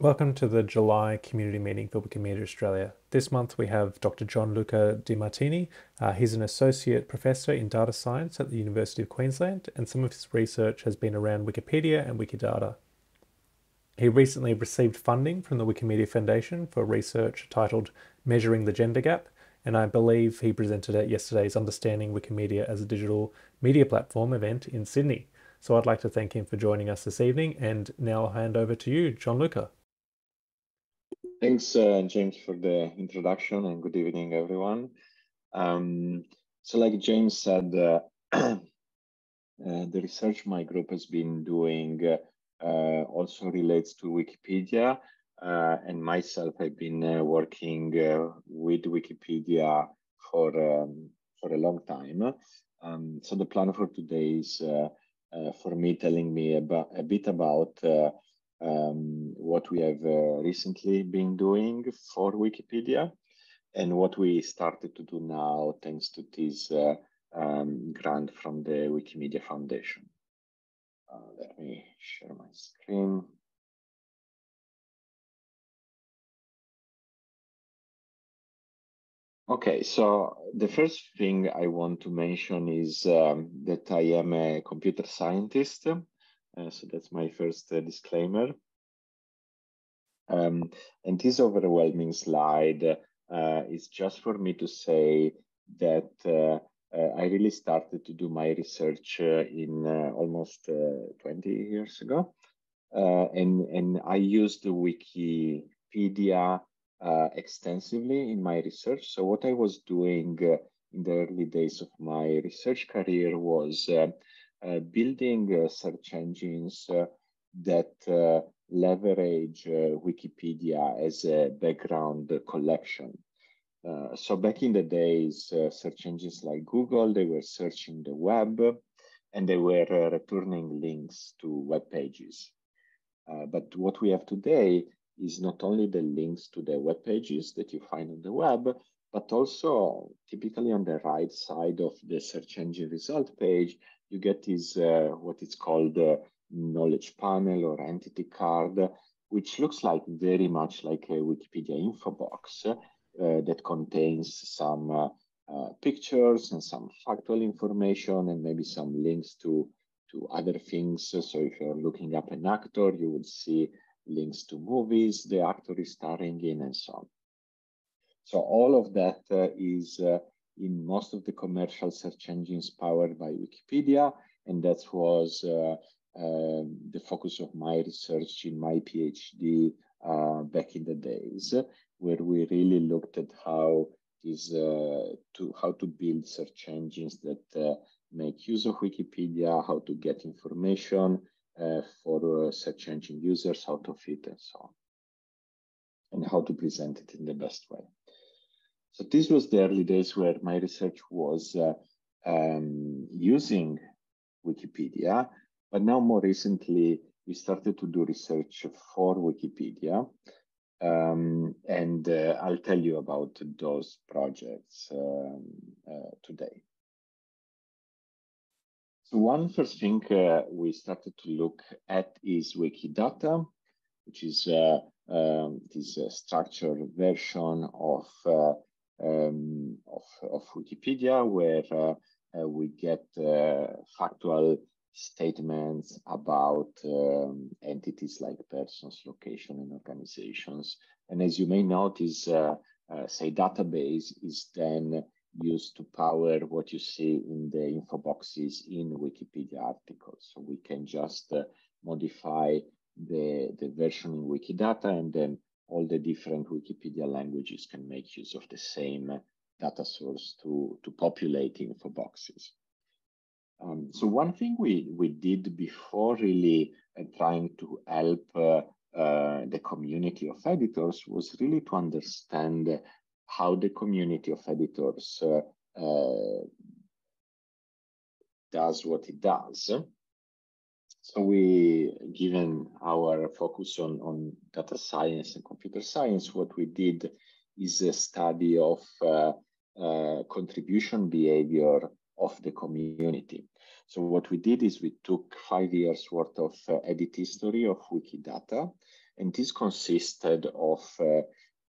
Welcome to the July community meeting for Wikimedia Australia. This month we have Dr. Gianluca Demartini. Uh, he's an associate professor in data science at the University of Queensland, and some of his research has been around Wikipedia and Wikidata. He recently received funding from the Wikimedia Foundation for research titled Measuring the Gender Gap, and I believe he presented at yesterday's Understanding Wikimedia as a Digital Media Platform event in Sydney. So I'd like to thank him for joining us this evening, and now I'll hand over to you, Gianluca. Thanks, uh, James, for the introduction and good evening, everyone. Um, so like James said, uh, uh, the research my group has been doing uh, also relates to Wikipedia. Uh, and myself, I've been uh, working with Wikipedia for, um, for a long time. Um, so the plan for today is for me telling me about, a bit about um, what we have uh, recently been doing for Wikipedia and what we started to do now thanks to this uh, um, grant from the Wikimedia Foundation. Uh, let me share my screen. Okay, so the first thing I want to mention is um, that I am a computer scientist so that's my first uh, disclaimer. Um, and this overwhelming slide uh, is just for me to say that uh, uh, I really started to do my research uh, in almost 20 years ago. and, and I used the Wikipedia extensively in my research. So what I was doing in the early days of my research career was uh, building uh, search engines uh, that leverage Wikipedia as a background collection. Uh, so back in the days, uh, search engines like Google, they were searching the web and they were uh, returning links to web pages. but what we have today is not only the links to the web pages that you find on the web, but also typically on the right side of the search engine result page, you get this uh, what is called uh, knowledge panel or entity card, which looks like very much like a Wikipedia info box uh, that contains some uh, uh, pictures and some factual information and maybe some links to to other things. So if you're looking up an actor, you would see links to movies the actor is starring in and so on. So all of that uh, is in most of the commercial search engines powered by Wikipedia. And that was uh, uh, the focus of my research in my PhD uh, back in the days, where we really looked at how is uh, to how to build search engines that uh, make use of Wikipedia, how to get information uh, for search engine users, how to fit and so on, and how to present it in the best way. So this was the early days where my research was uh, um, using Wikipedia, but now more recently we started to do research for Wikipedia. Um, and uh, I'll tell you about those projects um, uh, today. So one first thing uh, we started to look at is Wikidata, which is uh, um, this uh, structured version of uh, um, of, of, Wikipedia, where uh, we get uh, factual statements about um, entities like persons, location, and organizations. And as you may notice, uh, uh, say database is then used to power what you see in the info boxes in Wikipedia articles. So we can just uh, modify the, the version in Wikidata and then all the different Wikipedia languages can make use of the same data source to, to populate info boxes. Um, so one thing we, we did before really uh, trying to help uh, uh, the community of editors was really to understand how the community of editors uh, uh, does what it does. So we, given our focus on, on data science and computer science, what we did is a study of uh, uh, contribution behavior of the community. So what we did is we took five years worth of uh, edit history of Wikidata, and this consisted of uh,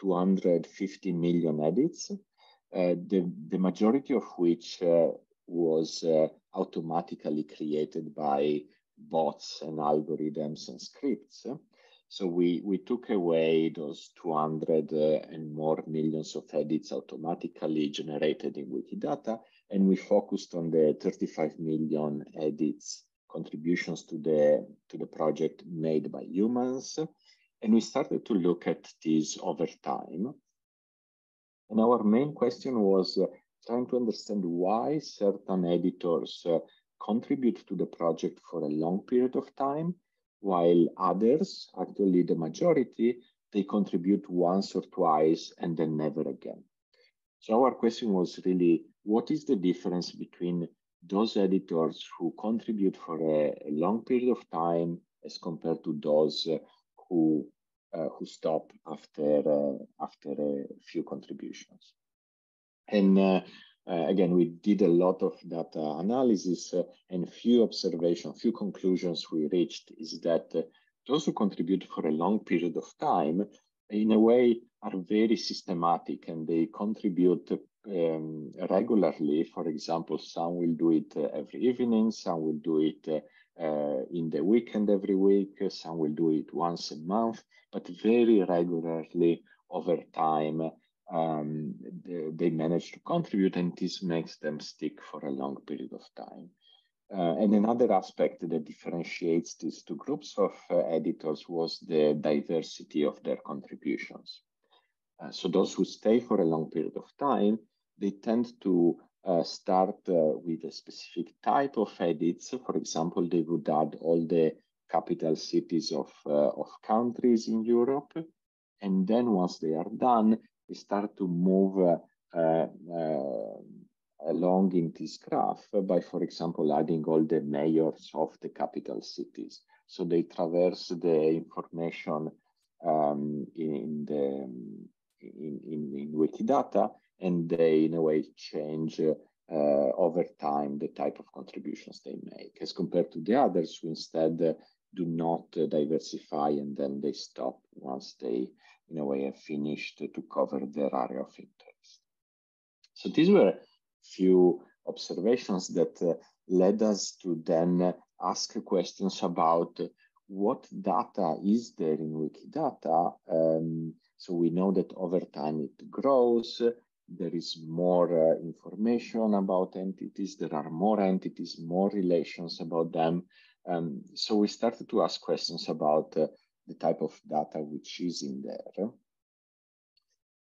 250 million edits, uh, the, the majority of which uh, was automatically created by bots and algorithms and scripts. So we, we took away those 200 uh, and more millions of edits automatically generated in Wikidata, and we focused on the 35 million edits contributions to the, to the project made by humans. And we started to look at this over time. And our main question was uh, trying to understand why certain editors uh, contribute to the project for a long period of time, while others, actually the majority, they contribute once or twice and then never again. So our question was really, what is the difference between those editors who contribute for a, a long period of time as compared to those uh, who uh, who stop after uh, after a few contributions. And uh, Uh, again, we did a lot of data analysis uh, and few observations, few conclusions we reached is that uh, those who contribute for a long period of time, in a way, are very systematic and they contribute um, regularly. For example, some will do it every evening, some will do it uh, in the weekend every week. Some will do it once a month, but very regularly over time, um, they, they, manage to contribute, and this makes them stick for a long period of time. Uh, and another aspect that differentiates these two groups of uh, editors was the diversity of their contributions. Uh, so those who stay for a long period of time, they tend to uh, start uh, with a specific type of edits. For example, they would add all the capital cities of, uh, of countries in Europe. And then once they are done, start to move uh, uh, along in this graph by, for example, adding all the mayors of the capital cities. So they traverse the information um, in the in, in, in Wikidata and they in a way change uh, over time the type of contributions they make as compared to the others who instead do not uh, diversify and then they stop once they in a way have finished to cover their area of interest so these were a few observations that uh, led us to then ask questions about what data is there in Wikidata. Um, so we know that over time it grows there is more uh, information about entities, there are more entities, more relations about them. Um, so we started to ask questions about uh, the type of data which is in there.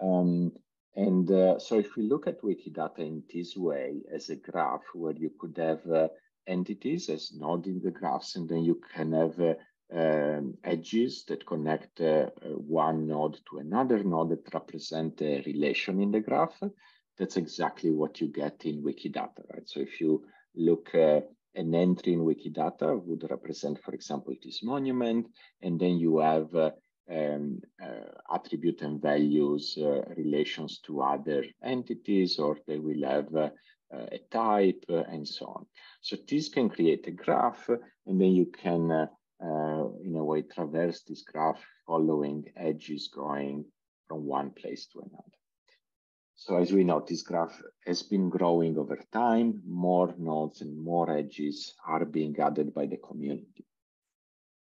Um, and uh, so if we look at Wikidata in this way as a graph where you could have uh, entities as nodes in the graphs, and then you can have uh, um, edges that connect uh, one node to another node that represent a relation in the graph. That's exactly what you get in Wikidata, right? So if you look uh, an entry in Wikidata would represent, for example, this monument, and then you have uh, um, uh, attribute and values uh, relations to other entities, or they will have uh, a type and so on. So this can create a graph, and then you can uh, in a way traverse this graph following edges going from one place to another. So as we know, this graph has been growing over time. More nodes and more edges are being added by the community.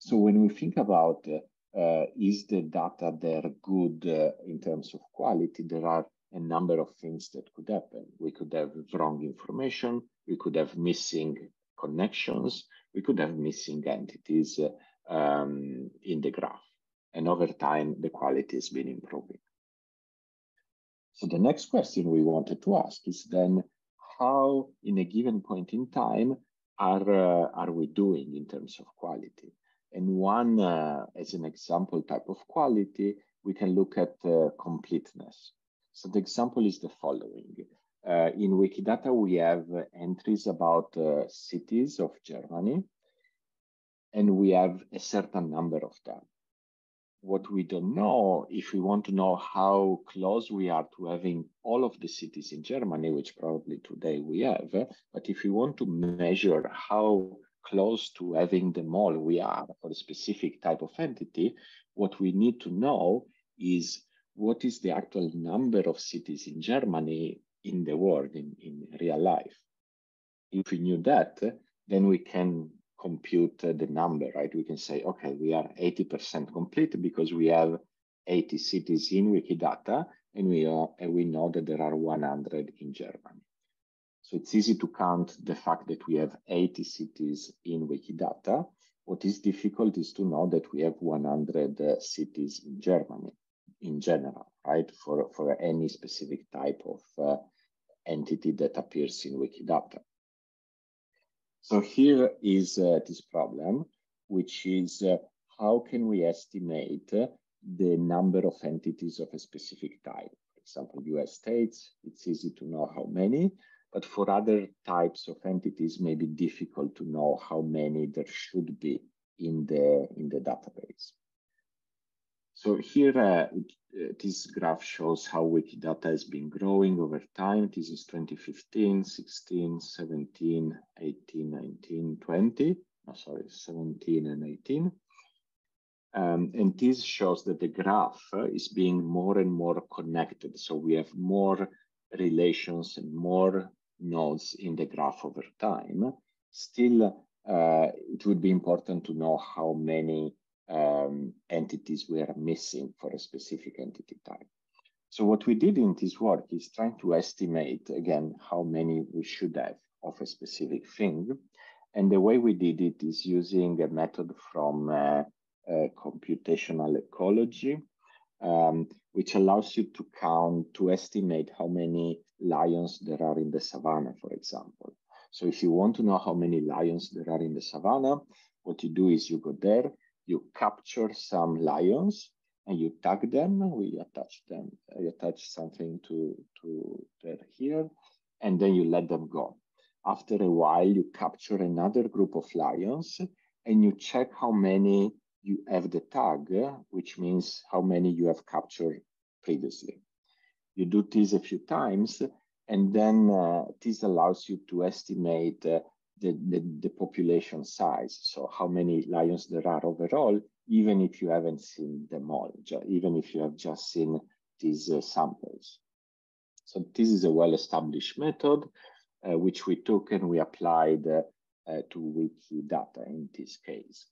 So when we think about uh, uh, is the data there good uh, in terms of quality, there are a number of things that could happen. We could have wrong information. We could have missing connections we could have missing entities um, in the graph. And over time, the quality has been improving. So the next question we wanted to ask is then how, in a given point in time, are, uh, are we doing in terms of quality? And one, uh, as an example type of quality, we can look at uh, completeness. So the example is the following. Uh, in Wikidata, we have entries about uh, cities of Germany, and we have a certain number of them. What we don't know, if we want to know how close we are to having all of the cities in Germany, which probably today we have, but if we want to measure how close to having the mall we are for a specific type of entity, what we need to know is what is the actual number of cities in Germany in the world in, in real life. If we knew that, then we can compute the number, right? We can say, okay, we are 80% complete because we have 80 cities in Wikidata and we, are, and we know that there are 100 in Germany. So it's easy to count the fact that we have 80 cities in Wikidata. What is difficult is to know that we have 100 uh, cities in Germany in general, right? For, for any specific type of uh, entity that appears in Wikidata. So here is uh, this problem, which is uh, how can we estimate uh, the number of entities of a specific type? For example, US states, it's easy to know how many, but for other types of entities, may be difficult to know how many there should be in the, in the database. So here, uh, this graph shows how Wikidata has been growing over time. This is 2015, 16, 17, 18, 19, 20. Oh, sorry, 17 and 18. Um, and this shows that the graph uh, is being more and more connected. So we have more relations and more nodes in the graph over time. Still, uh, it would be important to know how many um, entities we are missing for a specific entity type. So what we did in this work is trying to estimate, again, how many we should have of a specific thing. And the way we did it is using a method from uh, uh, computational ecology, um, which allows you to count, to estimate how many lions there are in the savannah, for example. So if you want to know how many lions there are in the savannah, what you do is you go there, you capture some lions and you tag them. We attach them, you attach something to, to their here, and then you let them go. After a while, you capture another group of lions and you check how many you have the tag, which means how many you have captured previously. You do this a few times, and then uh, this allows you to estimate uh, the, the, the, population size. So how many lions there are overall, even if you haven't seen them all, even if you have just seen these uh, samples. So this is a well-established method, uh, which we took and we applied uh, uh to Wikidata in this case.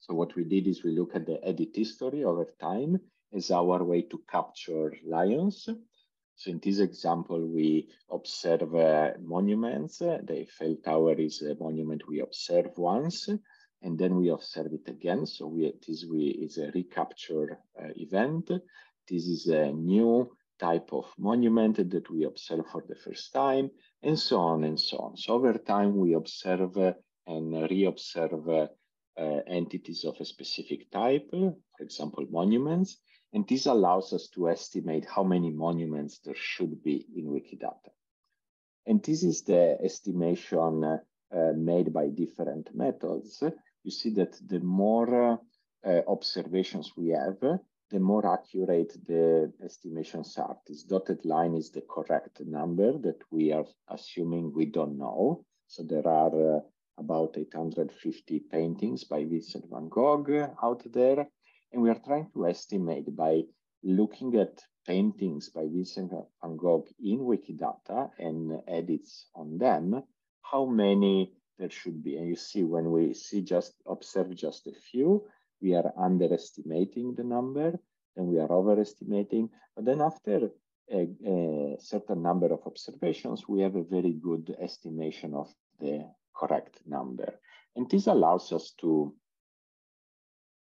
So what we did is we look at the edit history over time as our way to capture lions. So in this example, we observe uh, monuments. The Eiffel Tower is a monument we observe once, and then we observe it again. So we, this we, is a recapture uh, event. This is a new type of monument that we observe for the first time, and so on and so on. So over time, we observe and re-observe uh, entities of a specific type, for example, monuments, and this allows us to estimate how many monuments there should be in Wikidata. And this is the estimation uh, made by different methods. You see that the more uh, observations we have, the more accurate the estimations are. This dotted line is the correct number that we are assuming we don't know. So there are uh, about 850 paintings by Vincent van Gogh out there. And we are trying to estimate by looking at paintings by Vincent van Gogh in Wikidata and edits on them, how many there should be. And you see when we see just observe just a few, we are underestimating the number, and we are overestimating. But then after a, a certain number of observations, we have a very good estimation of the correct number. And this allows us to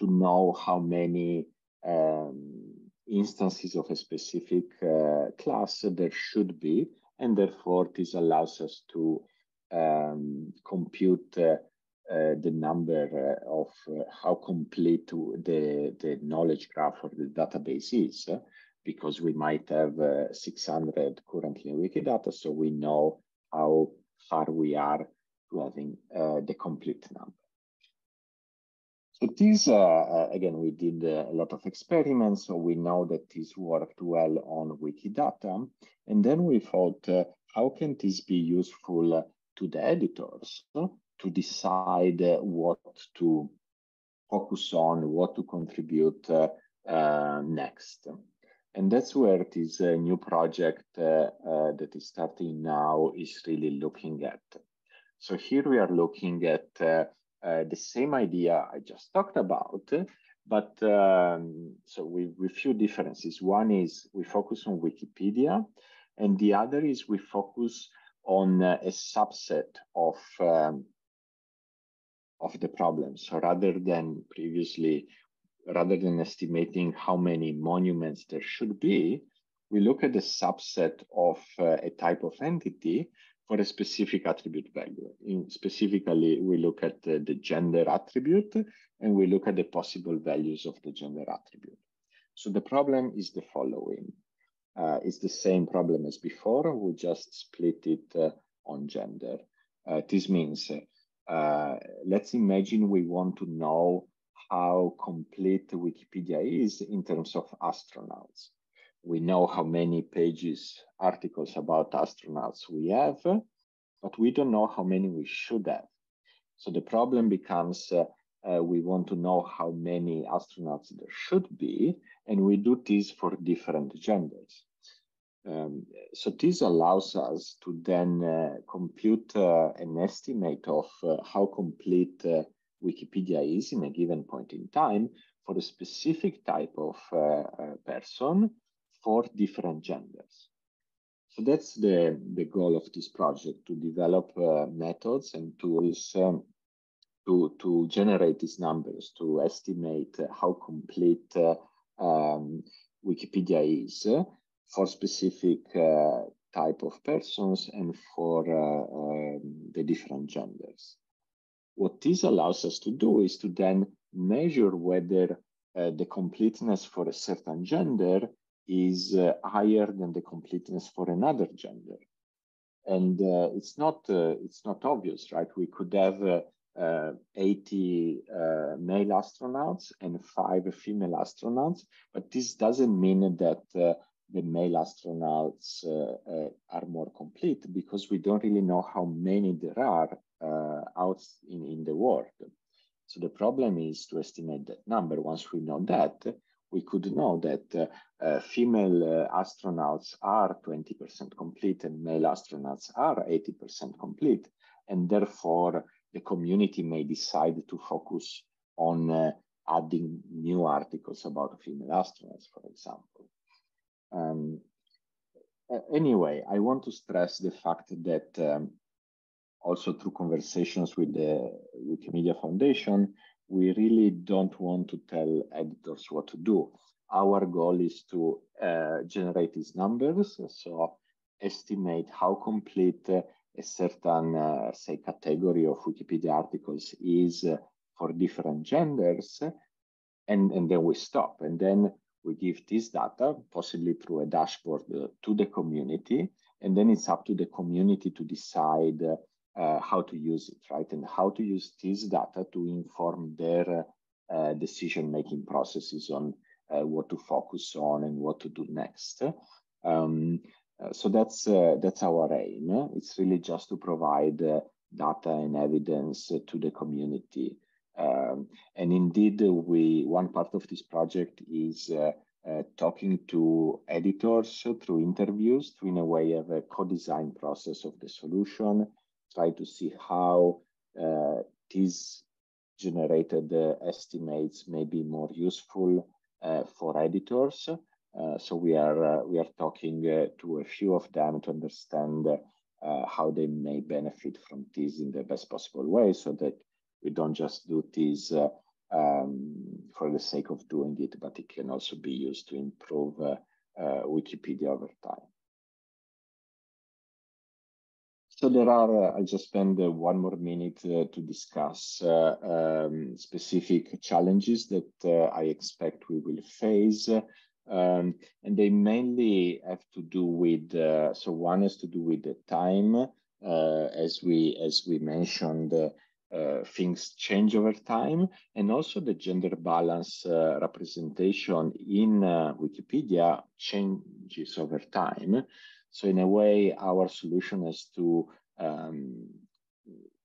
to know how many um, instances of a specific uh, class there should be, and therefore this allows us to um, compute uh, uh, the number uh, of uh, how complete the, the knowledge graph or the database is, uh, because we might have 600 currently in Wikidata, so we know how far we are to having the complete number. So this, uh, uh, again, we did uh, a lot of experiments, so we know that this worked well on Wikidata. And then we thought, uh, how can this be useful to the editors to decide what to focus on, what to contribute uh, next. And that's where this uh, new project uh, uh, that is starting now is really looking at. So here we are looking at uh, uh, the same idea I just talked about, but um, so with, with few differences. One is we focus on Wikipedia, and the other is we focus on a subset of um, of the problem. So rather than previously rather than estimating how many monuments there should be, we look at the subset of uh, a type of entity for a specific attribute value. In, specifically, we look at uh, the gender attribute and we look at the possible values of the gender attribute. So the problem is the following. Uh, it's the same problem as before, we just split it uh, on gender. Uh, this means, uh, let's imagine we want to know how complete Wikipedia is in terms of astronauts. We know how many pages, articles about astronauts we have, but we don't know how many we should have. So the problem becomes uh, uh, we want to know how many astronauts there should be, and we do this for different genders. Um, so this allows us to then uh, compute uh, an estimate of uh, how complete uh, Wikipedia is in a given point in time for a specific type of person for different genders. So that's the, the goal of this project, to develop uh, methods and tools um, to, to generate these numbers, to estimate how complete uh, um, Wikipedia is for specific uh, type of persons and for uh, um, the different genders. What this allows us to do is to then measure whether uh, the completeness for a certain gender is uh, higher than the completeness for another gender. And uh, it's not uh, it's not obvious, right? We could have uh, uh, 80 male astronauts and five female astronauts, but this doesn't mean that the male astronauts are more complete because we don't really know how many there are uh, out in, in the world. So the problem is to estimate that number. Once we know that, we could know that uh, uh, female uh, astronauts are 20% complete and male astronauts are 80% complete. And therefore, the community may decide to focus on uh, adding new articles about female astronauts, for example. Um, anyway, I want to stress the fact that um, also through conversations with the Wikimedia Foundation, we really don't want to tell editors what to do. Our goal is to uh, generate these numbers, so estimate how complete a certain, uh, say, category of Wikipedia articles is for different genders, and, and then we stop. And then we give this data, possibly through a dashboard, uh, to the community, and then it's up to the community to decide uh, uh, how to use it, right? And how to use this data to inform their uh, decision-making processes on uh, what to focus on and what to do next. Um, uh, so that's uh, that's our aim. It's really just to provide uh, data and evidence to the community. Um, and indeed, we one part of this project is talking to editors through interviews to, in a way, have a co-design process of the solution try to see how uh, these generated uh, estimates may be more useful uh, for editors. Uh, so we are uh, we are talking uh, to a few of them to understand how they may benefit from this in the best possible way, so that we don't just do this um, for the sake of doing it, but it can also be used to improve Wikipedia over time. So there are, uh, I'll just spend uh, one more minute uh, to discuss uh, um, specific challenges that uh, I expect we will face. Um, and they mainly have to do with, uh, so one has to do with the time. as we as we mentioned, things change over time, and also the gender balance representation in Wikipedia changes over time. So in a way, our solution is to um,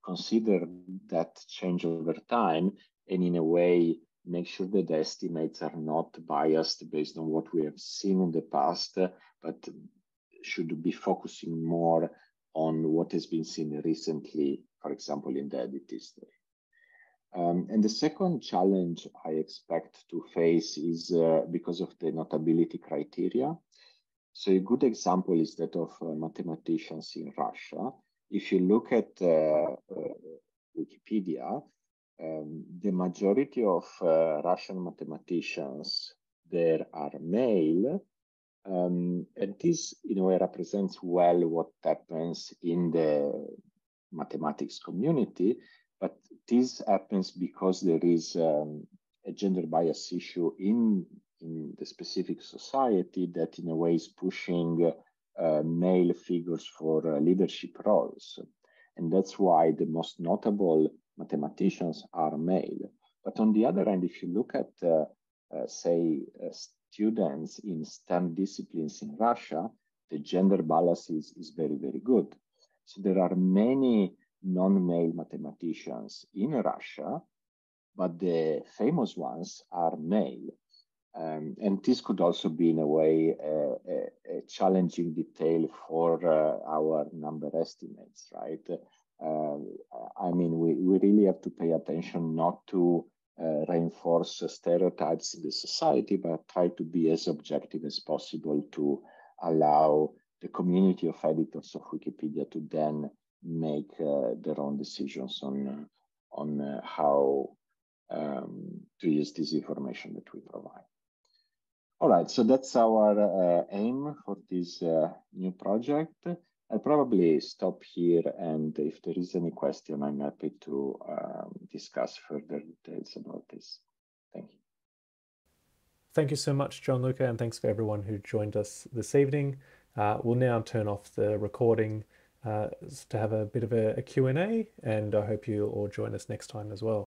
consider that change over time and in a way make sure that the estimates are not biased based on what we have seen in the past, but should be focusing more on what has been seen recently, for example, in the edit history. Um, and the second challenge I expect to face is uh, because of the notability criteria. So a good example is that of uh, mathematicians in Russia. If you look at uh, uh Wikipedia, um, the majority of uh, Russian mathematicians there are male, um, and this in a way represents well what happens in the mathematics community, but this happens because there is um, a gender bias issue in, in the specific society that in a way is pushing uh, male figures for uh, leadership roles. And that's why the most notable mathematicians are male. But on the other hand, if you look at, uh, uh say, uh, students in STEM disciplines in Russia, the gender balance is, is very, very good. So there are many non-male mathematicians in Russia, but the famous ones are male. Um, and this could also be, in a way, a, a, a challenging detail for uh, our number estimates, right? Uh, I mean, we, we really have to pay attention not to uh, reinforce stereotypes in the society, but try to be as objective as possible to allow the community of editors of Wikipedia to then make uh, their own decisions on on uh, how um, to use this information that we provide. All right, so that's our uh, aim for this uh, new project. I'll probably stop here, and if there is any question, I'm happy to um, discuss further details about this. Thank you. Thank you so much, Gianluca, and thanks for everyone who joined us this evening. Uh, we'll now turn off the recording uh, to have a bit of a, a Q&A, and I hope you all join us next time as well.